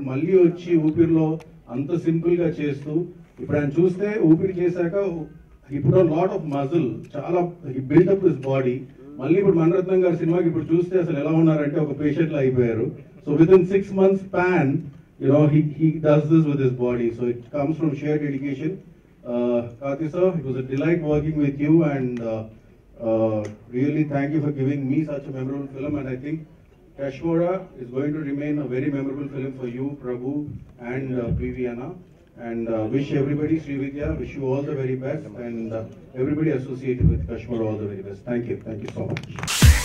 ఇప్పుడు మళ్ళీ వచ్చి ఊపిరిలో అంత సింపుల్గా చేస్తూ ఇప్పుడు ఆయన చూస్తే ఊపిరి చేశాక ఇప్పుడు లాట్ ఆఫ్ మజిల్ చాలా బిల్డప్ ఇస్ బాడీ మళ్ళీ ఇప్పుడు మనరత్నం గారి సినిమాకి ఇప్పుడు చూస్తే అసలు ఎలా ఉన్నారంటే ఒక పేషెంట్లో అయిపోయారు. So within six months pan you know he he does this with his body so it comes from sheer dedication Karthi sir it was a delight working with you and really thank you for giving me such memorable film and I think Kashmora is going to remain a very memorable film for you, Prabhu and uh. And uh, wish everybody, Sri Vidya, wish you all the very best and uh, everybody associated with Kashmir all the very best. Thank you. Thank you so much.